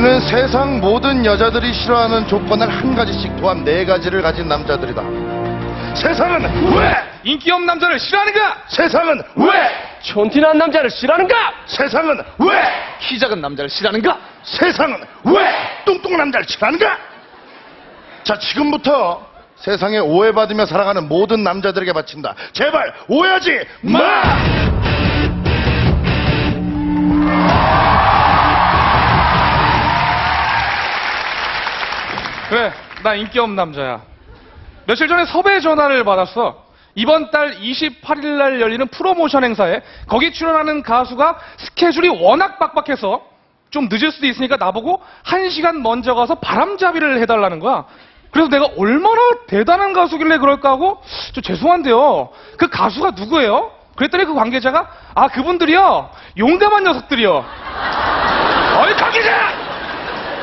우리는 세상 모든 여자들이 싫어하는 조건을 한 가지씩 또한 네 가지를 가진 남자들이다. 세상은 왜? 인기 없는 남자를 싫어하는가? 세상은 왜? 촌티난 남자를 싫어하는가? 세상은 왜? 키 작은 남자를 싫어하는가? 세상은 왜? 뚱뚱한 남자를 싫어하는가? 자, 지금부터 세상에 오해받으며 살아가는 모든 남자들에게 바친다. 제발 오해하지 마! 그래, 나 인기 없는 남자야. 며칠 전에 섭외 전화를 받았어. 이번 달 28일 날 열리는 프로모션 행사에 거기 출연하는 가수가 스케줄이 워낙 빡빡해서 좀 늦을 수도 있으니까 나보고 한 시간 먼저 가서 바람잡이를 해달라는 거야. 그래서 내가 얼마나 대단한 가수길래 그럴까 하고 저 죄송한데요. 그 가수가 누구예요? 그랬더니 그 관계자가 아 그분들이요 용감한 녀석들이요. 어이 관계자!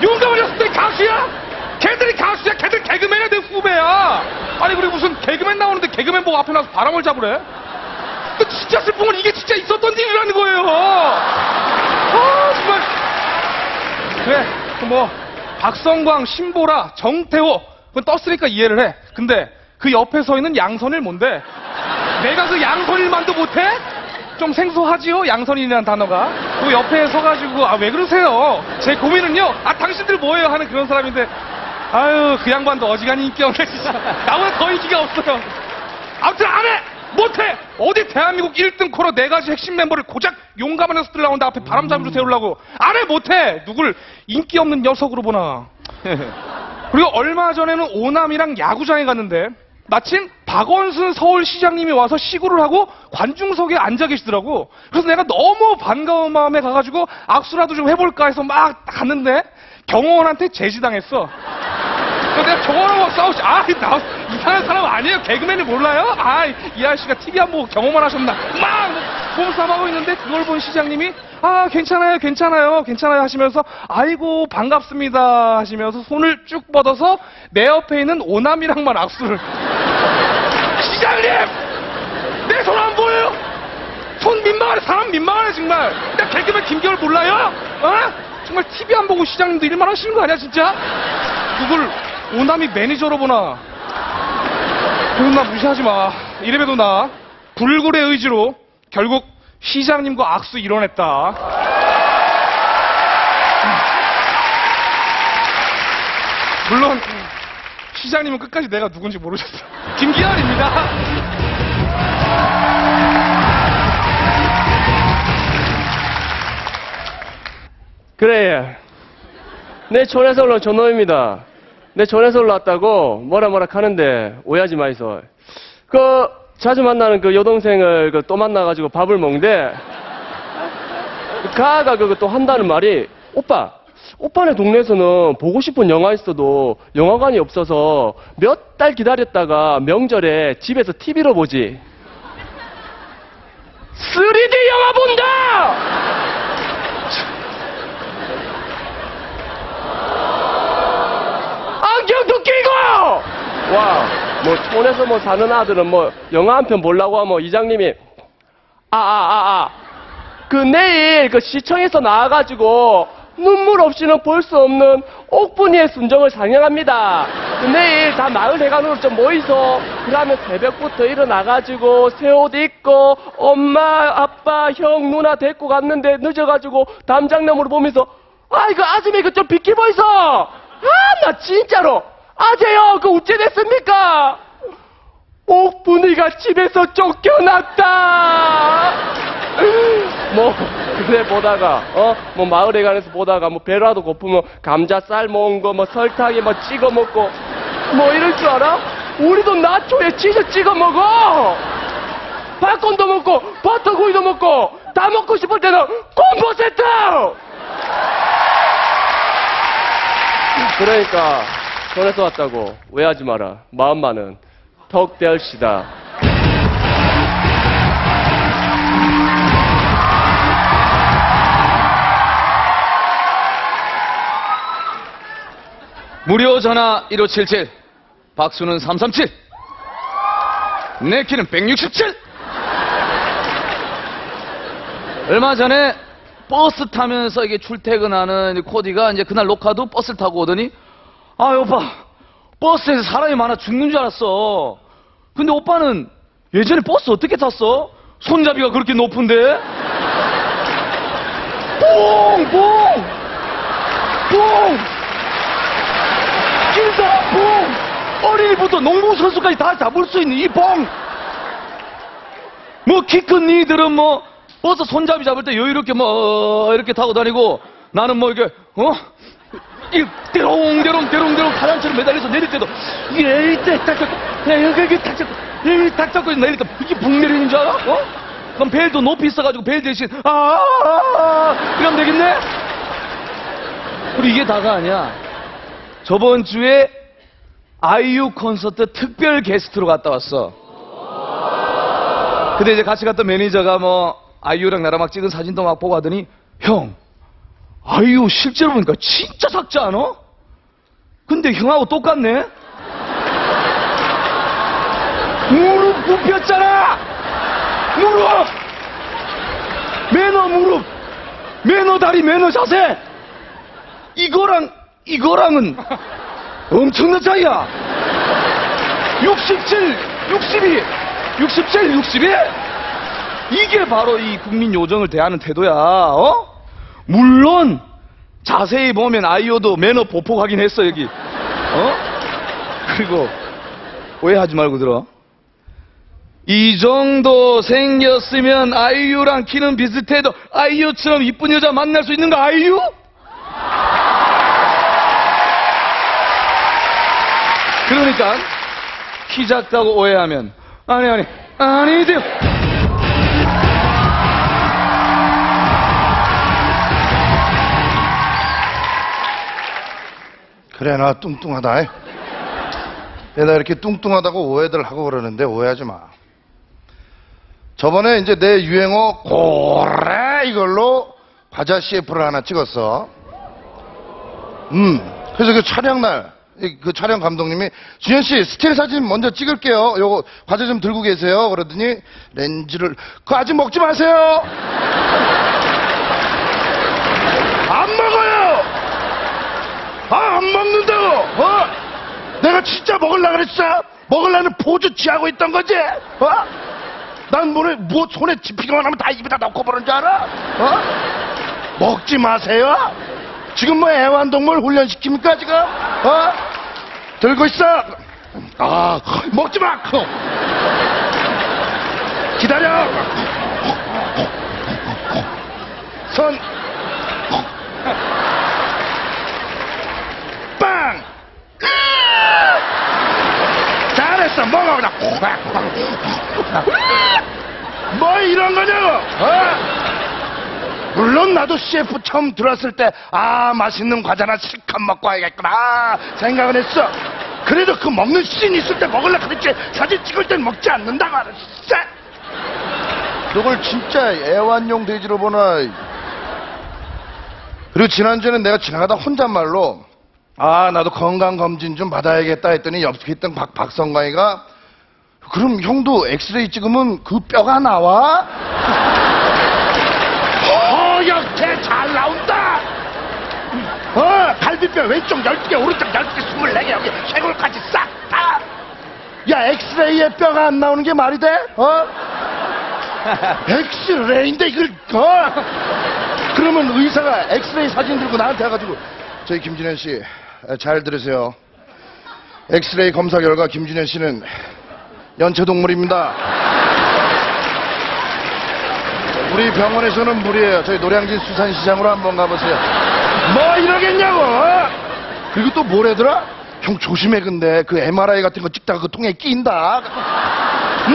용감한 녀석들이 가수야? 걔들이 가수야 걔들 개그맨이야 내 후배야 아니 그리고 무슨 개그맨 나오는데 개그맨 보고 앞에 나서 바람을 잡으래 근데 진짜 슬픈 건 이게 진짜 있었던 일이라는 거예요 아 정말 그래 그뭐 박성광, 신보라, 정태호 그건 떴으니까 이해를 해 근데 그 옆에 서 있는 양선일 뭔데 내가 그 양선일만도 못해? 좀 생소하지요? 양선이라는 단어가. 그 옆에 서가지고, 아, 왜 그러세요? 제 고민은요, 아, 당신들 뭐예요? 하는 그런 사람인데, 아유, 그 양반도 어지간히 인기 없네, 진짜. 나보다 더 인기가 없어요. 아무튼 안 해! 못해! 어디 대한민국 1등 코너 네 가지 핵심 멤버를 고작 용감한 녀석들 나온다 앞에 바람잡이로 세우려고. 안 해! 못해! 누굴 인기 없는 녀석으로 보나. 그리고 얼마 전에는 오남이랑 야구장에 갔는데 마침 박원순 서울시장님이 와서 시구를 하고 관중석에 앉아 계시더라고. 그래서 내가 너무 반가운 마음에 가가지고 악수라도 좀 해볼까 해서 막 갔는데 경호원한테 제지당했어. 내가 경호원하고 싸우지. 아, 나 이상한 사람 아니에요. 개그맨을 몰라요? 아, 이 아저씨가 TV 안 보고 경호만 하셨나. 막 몸싸움하고 있는데 그걸 본 시장님이 아, 괜찮아요, 괜찮아요, 괜찮아요 하시면서 아이고 반갑습니다 하시면서 손을 쭉 뻗어서 내 옆에 있는 오남이랑만 악수를. 시장님! 내 손 안 보여요? 손 민망하네, 사람 민망하네, 정말. 나 개그맨 김겨울 몰라요? 어? 정말 TV 안 보고 시장님도 일만 하시는 거 아니야, 진짜? 그걸 오남이 매니저로 보나? 그럼 나 무시하지 마. 이래봬도 나 불굴의 의지로 결국 시장님과 악수 이뤄냈다. 물론 시장님은 끝까지 내가 누군지 모르셨어. 김기현입니다. 그래. 내 촌에서 올라온 저놈입니다. 내 촌에서 올라왔다고 뭐라 뭐라 하는데 오해하지 마이소. 그 자주 만나는 그 여동생을 그 또 만나가지고 밥을 먹는데 가가 그거 또 한다는 말이 오빠 오빠네 동네에서는 보고 싶은 영화 있어도 영화관이 없어서 몇 달 기다렸다가 명절에 집에서 TV로 보지. 3D 영화 본다! 안경도 끼고! 와, 뭐, 촌에서 뭐 사는 아들은 뭐, 영화 한 편 보려고 하면 이장님이, 아, 아, 아, 아. 그 내일 그 시청에서 나와가지고, 눈물 없이는 볼 수 없는 옥분이의 순정을 상영합니다. 그 내일 다 마을 회관으로 좀 모이소. 그러면 새벽부터 일어나가지고 새 옷 입고 엄마, 아빠, 형, 누나 데리고 갔는데 늦어가지고 담장나무를 보면서 아이고 아줌마 이거 좀 비키 보이소. 아 나 진짜로 아재요 그 어째 됐습니까? 옥분이가 집에서 쫓겨났다. 뭐 그래 보다가 어 뭐 마을에 가서 보다가 뭐 배라도 고프면 감자 삶아온 거뭐 설탕에 뭐 찍어 먹고 뭐 이럴 줄 알아? 우리도 나초에 치즈 찍어 먹어. 팝콘도 먹고 버터구이도 먹고 다 먹고 싶을 때는 콤보 세트. 그러니까 전에서 왔다고 오해하지 마라. 마음만은 턱대얼시다. 무료 전화 1577 박수는 337 내 키는 167 얼마 전에 버스 타면서 이게 출퇴근하는 이 코디가 이제 그날 녹화도 버스를 타고 오더니 아 오빠 버스에서 사람이 많아 죽는 줄 알았어. 근데 오빠는 예전에 버스 어떻게 tas어? 손잡이가 그렇게 높은데? 뽕! 뽕! 뽕! 길다 뽕! 어린이부터 농구선수까지 다 잡을 수 있는 이 뽕! 뭐 키 큰 니들은 뭐 버스 손잡이 잡을 때 여유롭게 뭐 어, 이렇게 타고 다니고 나는 뭐 이게 어? 이 대롱대롱 대롱대롱 가랑처럼 매달려서 내릴 때도 이게 이때 딱 잡고 여기 딱 잡고 여기 딱 잡고 내릴 때 이게 붕 내리는 줄 알아? 어? 그럼 벨도 높이 있어가지고 벨 대신 아, 아, 아 이러면 되겠네? 우리 이게 다가 아니야. 저번 주에 아이유 콘서트 특별 게스트로 갔다 왔어. 근데 이제 같이 갔던 매니저가 뭐 아이유랑 나랑 막 찍은 사진도 막 보고 하더니 형 아이유 실제로 보니까 진짜 작지 않아? 근데 형하고 똑같네? 무릎 굽혔잖아! 무릎! 매너 무릎! 매너 다리 매너 자세! 이거랑 이거랑은 엄청난 차이야! 67, 62, 67, 61? 이게 바로 이 국민 요정을 대하는 태도야, 어? 물론, 자세히 보면 아이오도 매너 보폭하긴 했어, 여기. 어? 그리고, 오해하지 말고 들어. 이 정도 생겼으면 아이유랑 키는 비슷해도 아이유처럼 이쁜 여자 만날 수 있는 거 아이유? 그러니까 키 작다고 오해하면 아니 아니 아니돼 그래 나 뚱뚱하다. 이. 나 이렇게 뚱뚱하다고 오해들 하고 그러는데 오해하지 마. 저번에 이제 내 유행어 고래 이걸로 과자 CF를 하나 찍었어. 음. 그래서 그 촬영 날, 이- 그 촬영 감독님이 주현 씨 스틸 사진 먼저 찍을게요. 요거 과자 좀 들고 계세요. 그러더니 렌즈를 그거 아직 먹지 마세요. 안 먹어요. 아, 안 먹는다고! 어? 내가 진짜 먹을라 그랬어? 먹을라는 포즈 취하고 있던 거지? 어? 난 뭐래, 뭐 손에 집히기만 하면 다 입에다 넣고 보는 줄 알아? 어? 먹지 마세요? 지금 뭐 애완동물 훈련시킵니까, 지금? 어? 들고 있어! 아, 먹지 마! 기다려! 손! 빵! 잘했어 먹어 그냥 뭐 이런 거냐고? 어? 물론 나도 CF 처음 들어왔을 때 아 맛있는 과자나 실컷 먹고 와야겠구나 생각은 했어. 그래도 그 먹는 씬 있을 때 먹을라 그랬지. 사진 찍을 땐 먹지 않는다고 알았어. 그걸 진짜 애완용 돼지로 보나. 그리고 지난주에는 내가 지나가다 혼잣말로 아 나도 건강검진 좀 받아야겠다 했더니 옆에 있던 박, 박성광이가 그럼 형도 엑스레이 찍으면 그 뼈가 나와? 허옇게 잘 나온다 어 갈비뼈 왼쪽 12개 오른쪽 12개 24개 여기 쇄골까지 싹 다 야 엑스레이에 뼈가 안 나오는 게 말이 돼? 어? 엑스레이인데 이걸 어? 그러면 의사가 엑스레이 사진 들고 나한테 와가지고 저희 김진현 씨 잘 들으세요. 엑스레이 검사 결과 김진현 씨는 연체동물입니다. 우리 병원에서는 무리예요. 저희 노량진 수산시장으로 한번 가보세요. 뭐 이러겠냐고. 어? 그리고 또 뭐래더라? 형 조심해 근데 그 MRI 같은 거 찍다가 그 통에 끼인다.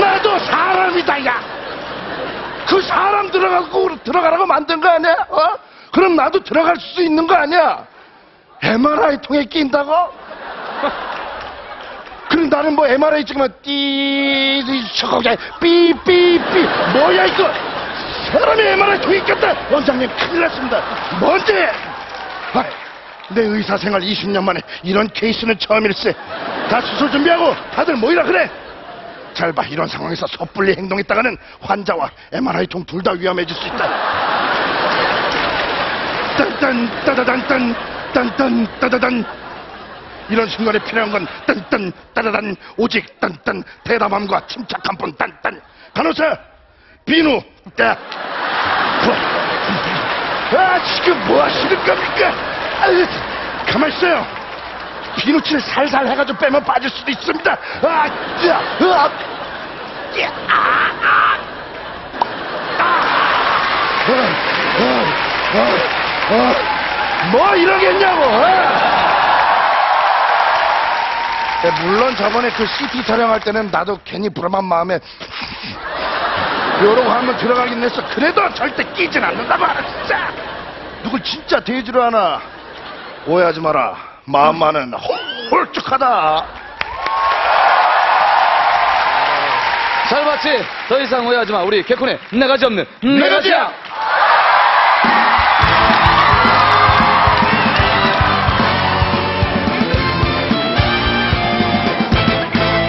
나도 사람이다 야. 그 사람 들어가고 들어가라고 만든 거 아니야? 어? 그럼 나도 들어갈 수 있는 거 아니야? MRI 통에 끼인다고? 나는 뭐 MRI 찍으면 띠, 저거게 삐삐 삐 뭐야 이거? 사람이 MRI 꼈다. 원장님 큰일 났습니다. 뭔지? 아이, 내 의사 생활 20년 만에 이런 케이스는 처음일세. 다 수술 준비하고 다들 모이라 그래. 잘 봐. 이런 상황에서 섣불리 행동했다가는 환자와 MRI 통 둘 다 위험해질 수 있다. 딴딴 따다단 딴 딴딴 따다단 이런 순간에 필요한 건 딴딴 따다단 오직 딴딴 대담함과 침착한 분 딴딴 간호사 비누 딱 아, 지금 뭐 하시는 겁니까? 아유, 가만 있어요. 비누칠 살살 해가지고 빼면 빠질 수도 있습니다. 아, 야, 으아, 야, 아, 아, 아, 아, 아, 뭐 이러겠냐고. 아. 네, 물론 저번에 그 CT 촬영할 때는 나도 괜히 불안한 마음에 요러고 한번 들어가긴 했어. 그래도 절대 끼진 않는다 말아, 진짜. 누굴 진짜 대지를 하나. 오해하지 마라. 마음만은 홀쭉하다. 잘 봤지? 더 이상 오해하지 마. 우리 개콘의 내가지 없는! 내가지야!